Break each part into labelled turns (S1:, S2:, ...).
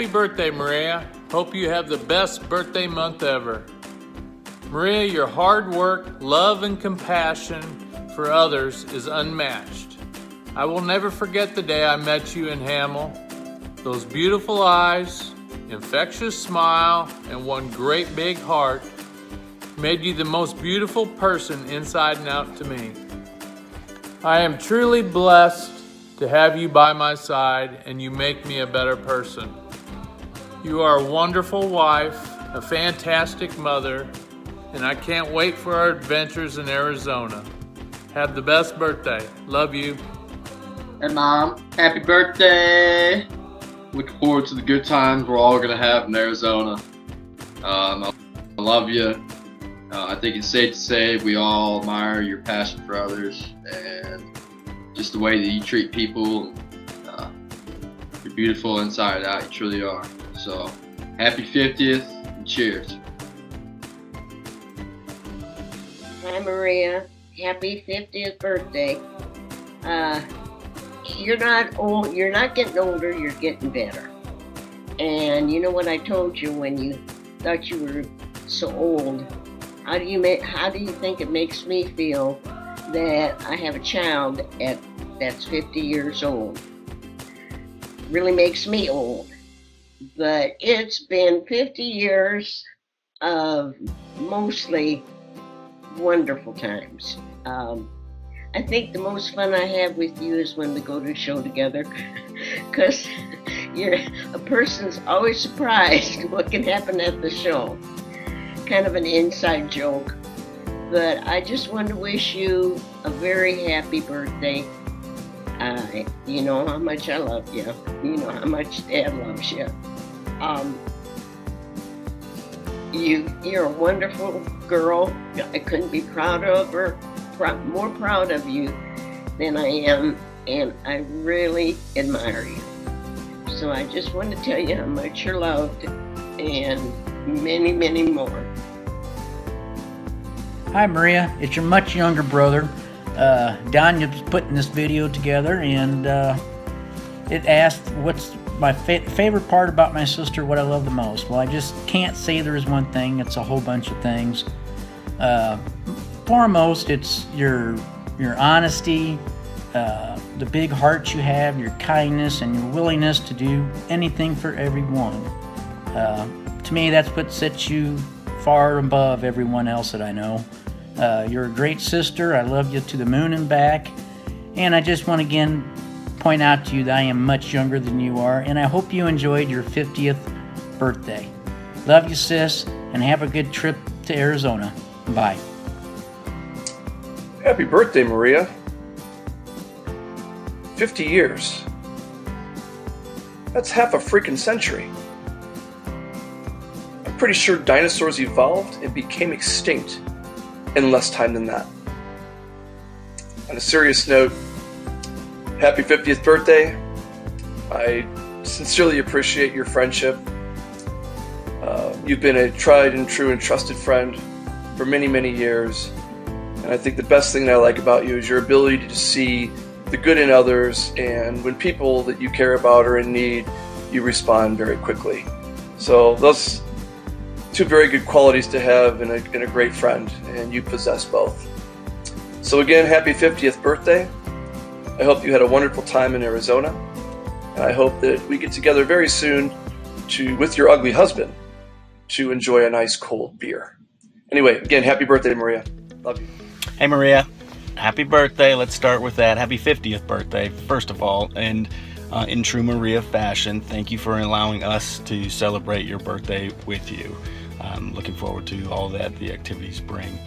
S1: Happy birthday, Maria. Hope you have the best birthday month ever. Maria, your hard work, love, and compassion for others is unmatched. I will never forget the day I met you in Hamel. Those beautiful eyes, infectious smile, and one great big heart made you the most beautiful person inside and out to me. I am truly blessed to have you by my side, and you make me a better person. You are a wonderful wife, a fantastic mother, and I can't wait for our adventures in Arizona. Have the best birthday. Love you.
S2: And Mom, happy birthday! Looking forward to the good times we're all going to have in Arizona. Um, I love you. Uh, I think it's safe to say we all admire your passion for others and just the way that you treat people. Uh, you're beautiful inside out. You truly are. So, happy 50th and cheers.
S3: Hi, Maria. Happy 50th birthday. Uh, you're not old. You're not getting older. You're getting better. And you know what I told you when you thought you were so old. How do you make? How do you think it makes me feel that I have a child at that's 50 years old? Really makes me old. But it's been 50 years of mostly wonderful times. Um, I think the most fun I have with you is when we go to show together, because you're a person's always surprised what can happen at the show. Kind of an inside joke, but I just want to wish you a very happy birthday. Uh, you know how much I love you. You know how much Dad loves you. Um, you you're a wonderful girl. I couldn't be proud of her, more proud of you than I am, and I really admire you. So I just want to tell you how much you're loved, and many, many more.
S4: Hi, Maria. It's your much younger brother. Uh, Don is putting this video together, and uh, it asked, "What's my fa- favorite part about my sister, what I love the most? Well, I just can't say there is one thing. It's a whole bunch of things. Uh, foremost, it's your your honesty, uh, the big heart you have, your kindness, and your willingness to do anything for everyone. Uh, to me, that's what sets you far above everyone else that I know. Uh, you're a great sister. I love you to the moon and back. And I just want to again point out to you that I am much younger than you are, and I hope you enjoyed your 50th birthday. Love you, sis, and have a good trip to Arizona. Bye.
S5: Happy birthday, Maria. 50 years. That's half a freaking century. I'm pretty sure dinosaurs evolved and became extinct in less time than that. On a serious note, happy 50th birthday. I sincerely appreciate your friendship. Uh, you've been a tried and true and trusted friend for many, many years. And I think the best thing that I like about you is your ability to see the good in others. And when people that you care about are in need, you respond very quickly. So, those two very good qualities to have in a, in a great friend, and you possess both. So, again, happy 50th birthday. I hope you had a wonderful time in Arizona. And I hope that we get together very soon to with your ugly husband to enjoy a nice cold beer. Anyway, again, happy birthday, Maria. Love you.
S6: Hey, Maria. Happy birthday. Let's start with that. Happy 50th birthday, first of all. And uh, in true Maria fashion, thank you for allowing us to celebrate your birthday with you. I'm looking forward to all that the activities bring.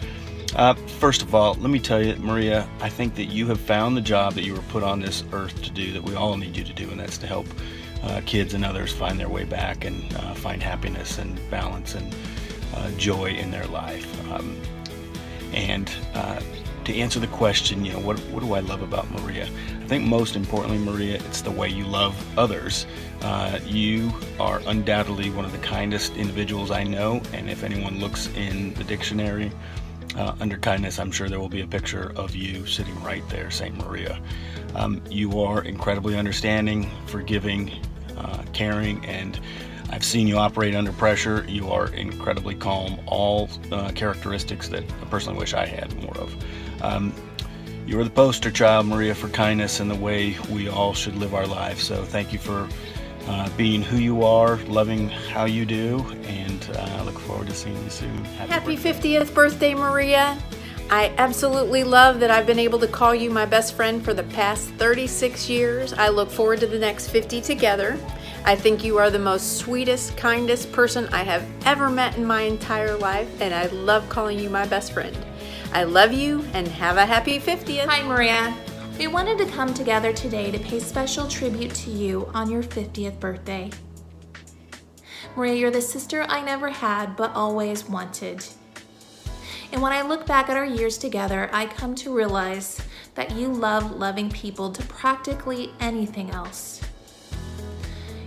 S6: Uh, first of all, let me tell you, Maria, I think that you have found the job that you were put on this earth to do that we all need you to do, and that's to help uh, kids and others find their way back and uh, find happiness and balance and uh, joy in their life. Um, and uh, to answer the question, you know, what, what do I love about Maria? I think most importantly, Maria, it's the way you love others. Uh, you are undoubtedly one of the kindest individuals I know, and if anyone looks in the dictionary, uh, under kindness, I'm sure there will be a picture of you sitting right there, St. Maria. Um, you are incredibly understanding, forgiving, uh, caring, and I've seen you operate under pressure. You are incredibly calm, all uh, characteristics that I personally wish I had more of. Um, you are the poster child, Maria, for kindness and the way we all should live our lives. So thank you for uh, being who you are, loving how you do, and uh, I look forward to seeing you soon.
S7: Happy, Happy 50th birthday, Maria. I absolutely love that I've been able to call you my best friend for the past 36 years. I look forward to the next 50 together. I think you are the most sweetest, kindest person I have ever met in my entire life, and I love calling you my best friend. I love you and have a happy 50th.
S8: Hi, Maria. We wanted to come together today to pay special tribute to you on your 50th birthday. Maria, you're the sister I never had but always wanted. And when I look back at our years together, I come to realize that you love loving people to practically anything else.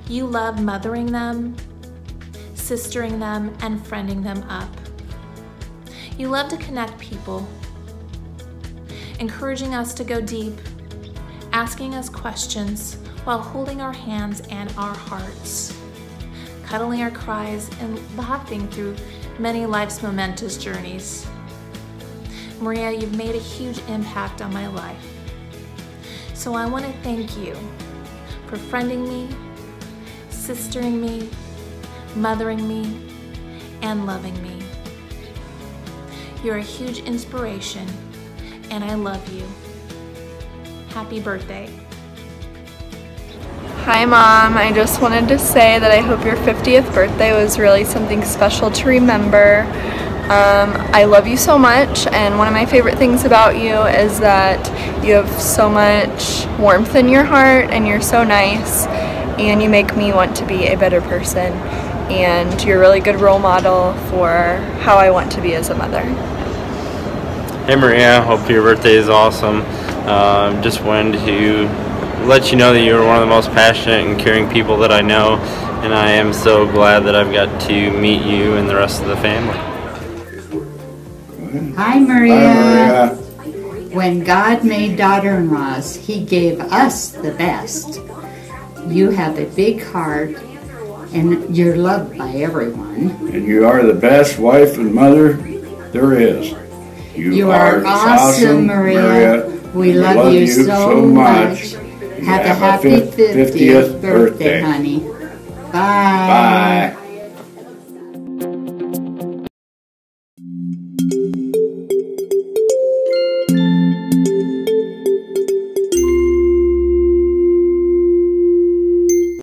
S8: You love mothering them, sistering them, and friending them up. You love to connect people, encouraging us to go deep, asking us questions while holding our hands and our hearts, cuddling our cries and laughing through many life's momentous journeys. Maria, you've made a huge impact on my life. So I want to thank you for friending me, sistering me, mothering me, and loving me. You're a huge inspiration, and I love you. Happy birthday.
S9: Hi Mom, I just wanted to say that I hope your 50th birthday was really something special to remember. Um, I love you so much and one of my favorite things about you is that you have so much warmth in your heart and you're so nice and you make me want to be a better person and you're a really good role model for how I want to be as a mother.
S10: Hey Maria, hope your birthday is awesome. Uh, just wanted to let you know that you're one of the most passionate and caring people that I know, and I am so glad that I've got to meet you and the rest of the family.
S11: Hi Maria. Hi, Maria. When God made daughter-in-laws, He gave us the best. You have a big heart and you're loved by everyone.
S12: And you are the best wife and mother there is.
S11: You, you are, are, awesome, Maria. Maria. We, we love, love, you, so, so much. Have, have, a happy 50th, 50th birthday, birthday, honey. Bye.
S12: Bye.